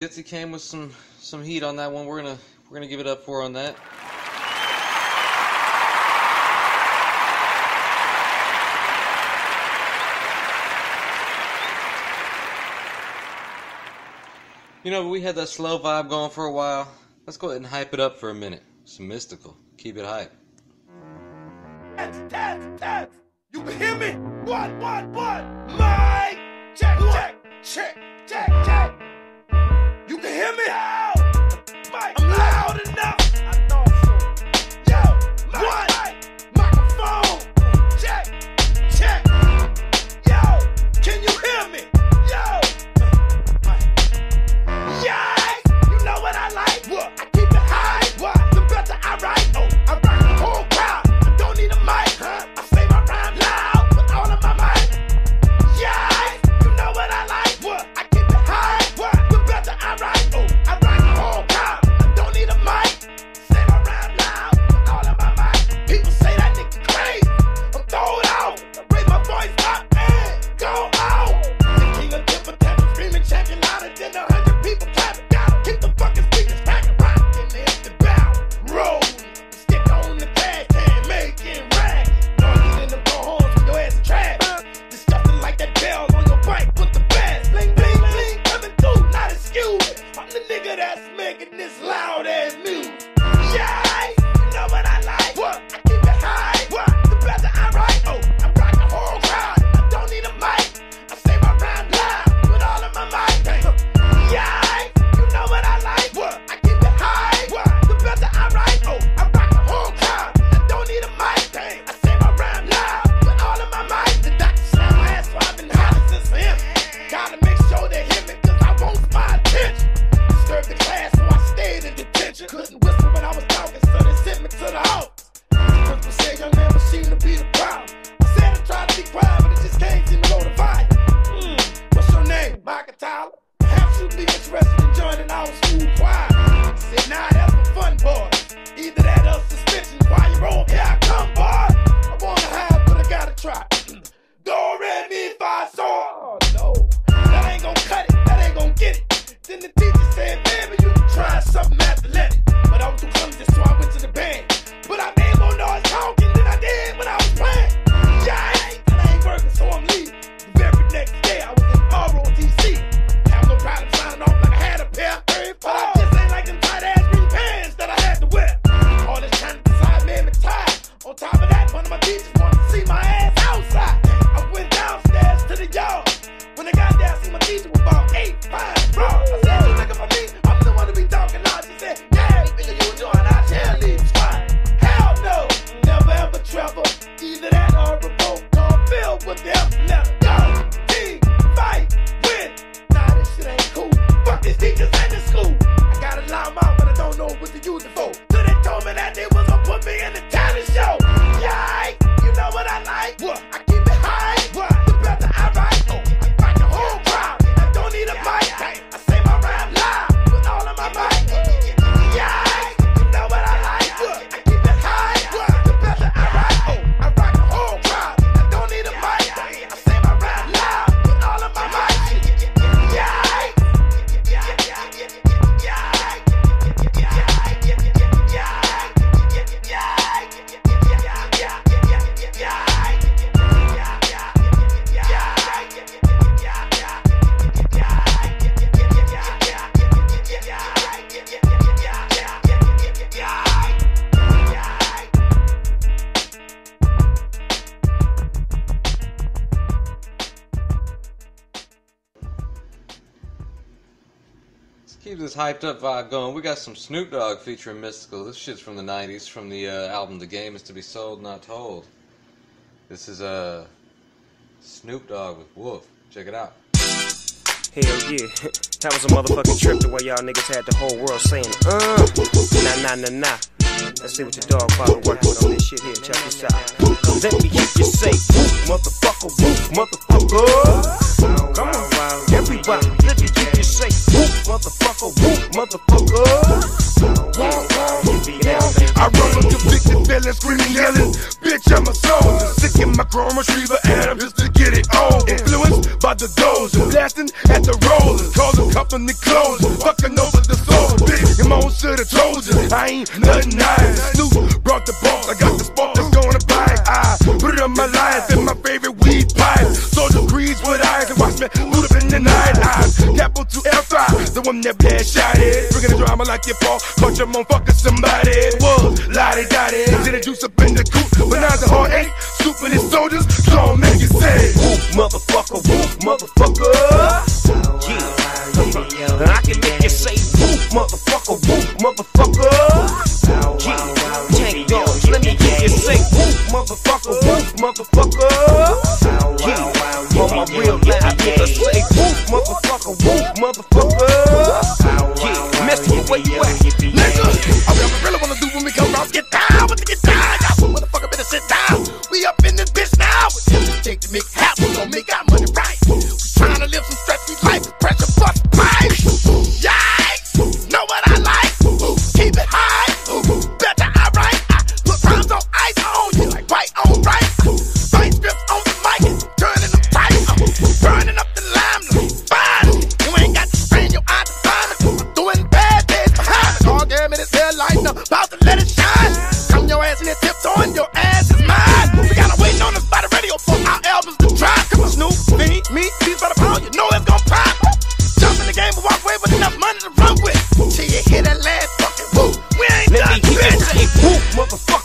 Mitzi came with some some heat on that one. We're gonna we're gonna give it up for on that. You know, we had that slow vibe going for a while. Let's go ahead and hype it up for a minute. Some mystical. Keep it hype. That's, that's, that's. You hear me? One, one, one! Mike, check, check, check, check. loud enough. choose the foe. keep this hyped up vibe going. We got some Snoop Dogg featuring Mystikal. This shit's from the 90s from the uh, album The Game Is to Be Sold, Not Told. This is uh, Snoop Dogg with Wolf. Check it out. Hell yeah. that was a motherfucking trip to where y'all niggas had the whole world saying, uh, nah, nah, nah, nah. Let's see what your dog father working with on this shit here. Check this out. Let me hear you say, motherfucker, Wolf, motherfucker. Come on, everybody, let me like a whoop, motherfucker. I run with convicted felons, screaming, yelling. Bitch, I'm a soldier, sick in my chrome retriever, and I'm just to get it on. Influenced by the dozer, blasting at the rollers, calling company closing, fucking over the soul. Bitch, I'm on to the you, I ain't nothing nice. Snoop brought the boss, I got the spark that's gonna bite. I put it on my life, and my favorite weed pipe. Soldier breeds with eyes, and watch me move the night. I'm capital to F5, the one that bad shot it. Bringing the drama like your fault, caught your motherfucker somebody. Was lottie dottie, did the juice up in the coop, but now the heart ain't. His soldiers, so make it say, Woof, motherfucker, woof, motherfucker. Yeah. And I can make you say woof, motherfucker, woof, motherfucker. Yeah. Tank dogs, let me hear you say woof, motherfucker, woof, motherfucker. Yeah. On my real loud nigga say woof, motherfucker, woof, motherfucker. Yeah. Mister, where you at? Nigga, I really, really wanna do when we come round. Get down with the get down. Y'all motherfucker better sit down. We up in this bitch now. Take the make happen, gon' make our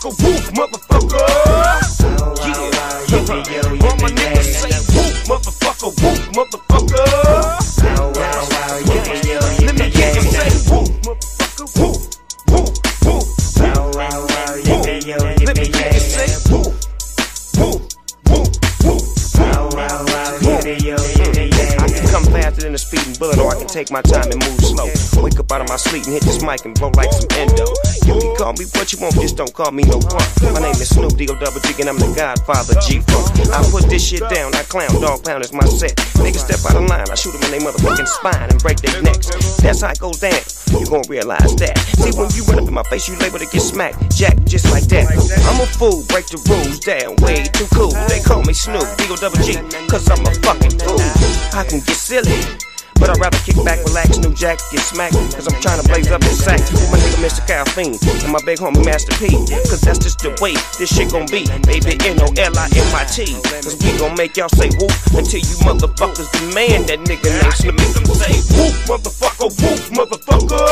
motherfucker, woof, motherfucker. Yeah. All my niggas say woof, motherfucker, woof, motherfucker. Let me hear you say woof, motherfucker, woof, woof, woof. Woof. Let me hear you say woof, woof, woof, woof. I can come faster than a speeding bullet, or I can take my time and out of my sleep and hit this mic and blow like some endo. You can call me what you want, just don't call me no punk. My name is Snoop D-O double G, and I'm the Godfather G Funk. I put this shit down, I clown, dog pound is my set. Niggas step out of line, I shoot them in their motherfucking spine and break their necks. That's how it goes down. You gon' realize that. See, when you run up in my face, you label to get smacked. Jack, just like that. I'm a fool, break the rules down, way too cool. They call me Snoop, D-O double G, cause I'm a fucking fool. I can get silly. But I'd rather kick back, relax, new jack, get smacked. Cause I'm trying to blaze up this sack. With my nigga Mr. Caffeine and my big homie Master P. Cause that's just the way this shit gon' be. Baby, N-O-L-I-M-I-T. Cause we gon' make y'all say whoop until you motherfuckers demand that nigga name Snoop. Make say whoop, motherfucker, whoop, motherfucker.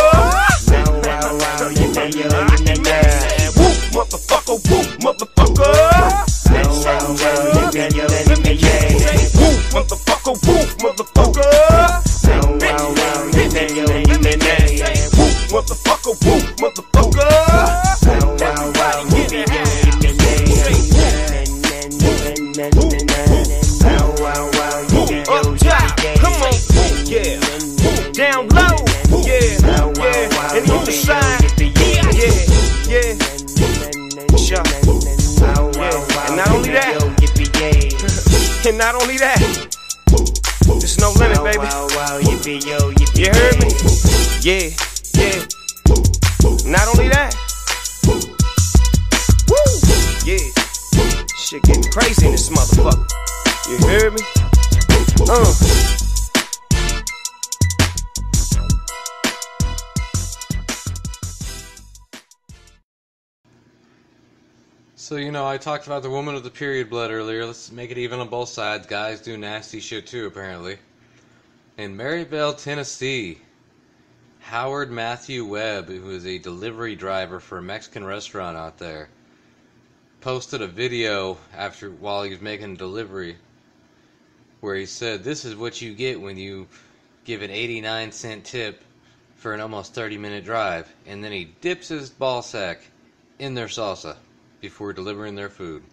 Whoop, motherfucker, whoop, motherfucker. Let me hear you say whoop, motherfucker, whoop, motherfucker. Whoop, motherfucker, no limit, baby. You heard me? Yeah, yeah. Not only that. Woo! Yeah. Shit getting crazy in this motherfucker. You heard me? Uh. So, you know, I talked about the woman with the period blood earlier. Let's make it even on both sides. Guys do nasty shit too, apparently. In Maryville, Tennessee, Howard Matthew Webb, who is a delivery driver for a Mexican restaurant out there, posted a video after while he was making a delivery where he said, This is what you get when you give an 89 cent tip for an almost 30 minute drive. And then he dips his ball sack in their salsa before delivering their food.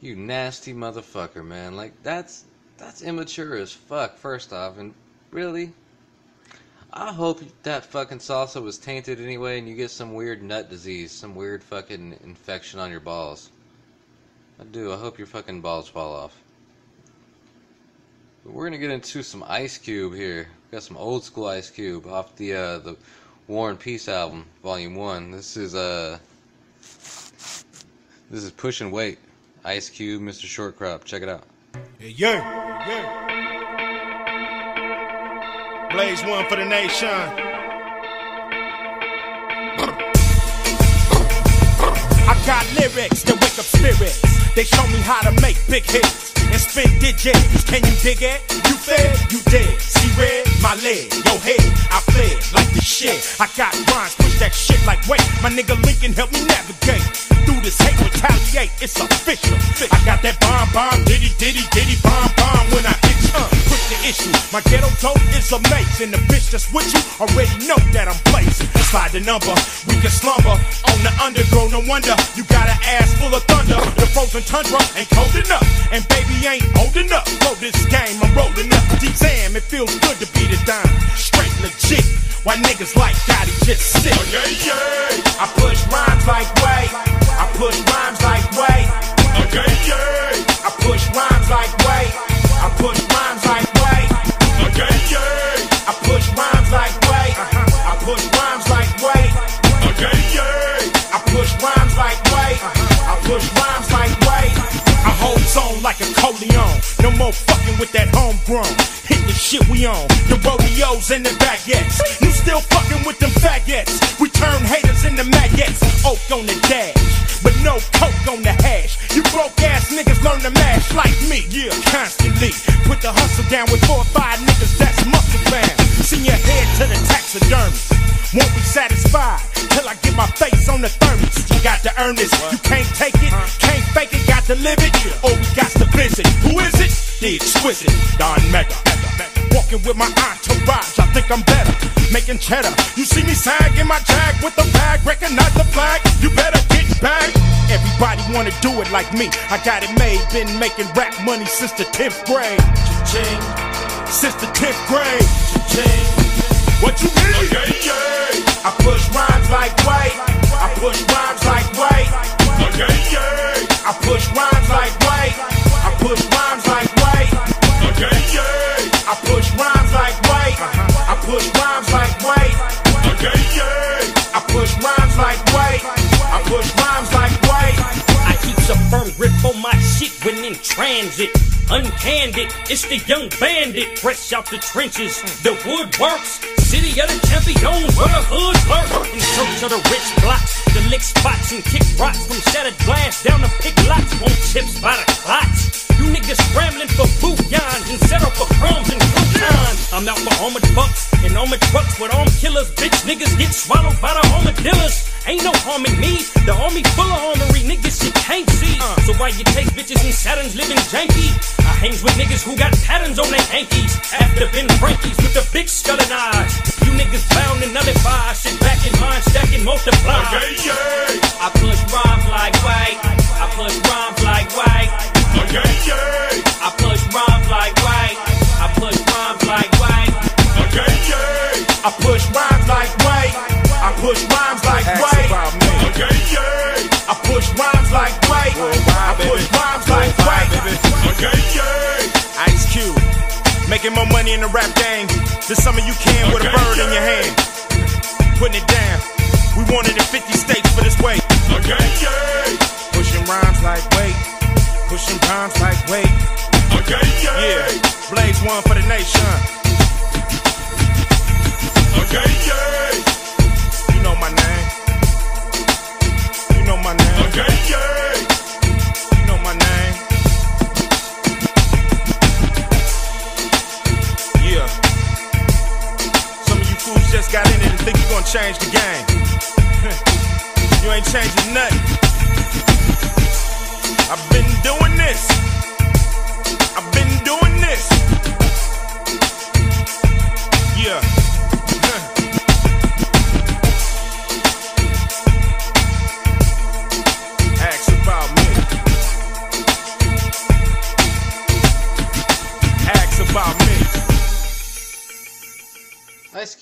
You nasty motherfucker, man. Like that's that's immature as fuck, first off, and really I hope that fucking salsa was tainted anyway and you get some weird nut disease, some weird fucking infection on your balls. I do, I hope your fucking balls fall off. But we're gonna get into some Ice Cube here. Got some old school Ice Cube off the uh, the War and Peace album, Volume One. This is uh this is Pushing Weight, Ice Cube, Mr. Short Khop. Check it out. Yeah, yeah, yeah. Blaze one for the nation. I got lyrics that wake up spirits. They show me how to make big hits and spin digits. Can you dig it? You fed, you dead. See red, my leg, your head. I fled like the shit. I got rhymes push that shit like wait. My nigga Lincoln help me navigate through this hate, retaliate. It's official. I got that bomb, bomb, diddy, diddy, diddy, bomb, bomb. When I hit you, uh, quick the issue. My ghetto dope is amazing. The bitch that's with you already know that I'm blazing. Slide the number, we can slumber on the underground. No wonder you got an ass full of thunder. The frozen tundra ain't cold enough, and baby ain't old enough. Roll this game, I'm rolling up. Damn, it feels good to be the dime. Straight legit. Why niggas like Gotti just sit? Oh, yeah, yeah. I push rhymes like way. I push rhymes like way. Oh, yeah, yeah. I push rhymes like way. I push rhymes like No more fucking with that homegrown. Hit the shit we on. The rodeos and the baguettes. You still fucking with them faggots. We turn haters into maggots. Oak on the dash. But no coke on the hash. You broke ass niggas learn to mash like me. Yeah, constantly. Put the hustle down with four or five niggas that's muscle bound. Send your head to the taxidermist. Won't be satisfied till I get my face on the thermos. You got to earn this. You can't take it, can't fake it, got to live it. Or we got to. Who is it? The exquisite Don Mega. Walking with my entourage, I think I'm better. Making cheddar. You see me sag in my jag with the bag, recognize the flag. You better get back. Everybody wanna do it like me. I got it made, been making rap money since the 10th grade. Cha-ching. Since the 10th grade. Cha-ching. What you need? Yeah, yeah. I push rhymes like way. I push rhymes like way. Yeah, yeah. I push rhymes like way. I push rhymes like way. Uh-huh. Yeah, yeah. I push rhymes like way. I push rhymes like way. Yeah, yeah. I push rhymes like way. I push rhymes like way. I keep a firm grip on my shit when in transit. Uncandid, it's the young bandit, fresh out the trenches. The wood works, city of the champions, where the hood lurk. In search of the rich blocks, the lick spots and kick rocks from shattered glass down to pick lots. Want chips by the clots. You niggas scrambling for bouillons and set up for crumbs and croutons. I'm out for armored bucks and armored trucks with armed killers. Bitch niggas get swallowed by the armadillos. Ain't no harming me. The army full of armory, niggas shit can't see. So why you take bitches and Saturns living janky? I hangs with niggas who got patterns on their hankies. After been Frankies with the big skullin' eyes. You niggas bound and nullified. Sit back in mind, stacking, multiply. Yeah, yeah. I push rhymes like way. I push rhymes making more money in the rap game than some of you can with a bird in your hand. Putting it down. We want it in 50 states for this way. Yeah, yeah. Pushing rhymes like weight. Pushing rhymes like weight. Yeah, yeah. Blaze one for the nation. And think you're gonna change the game. you ain't changing nothing. I've been doing this.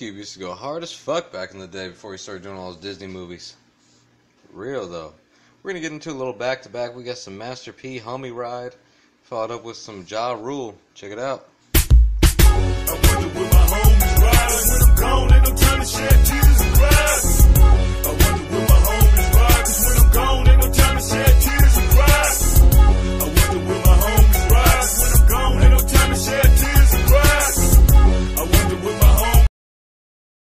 Cube used to go hard as fuck back in the day before he started doing all his Disney movies. Real though. We're gonna get into a little back to back. We got some Master P Homie Ride, followed up with some Ja Rule. Check it out. I wonder where my homies riding when I'm gone. Ain't no time to share.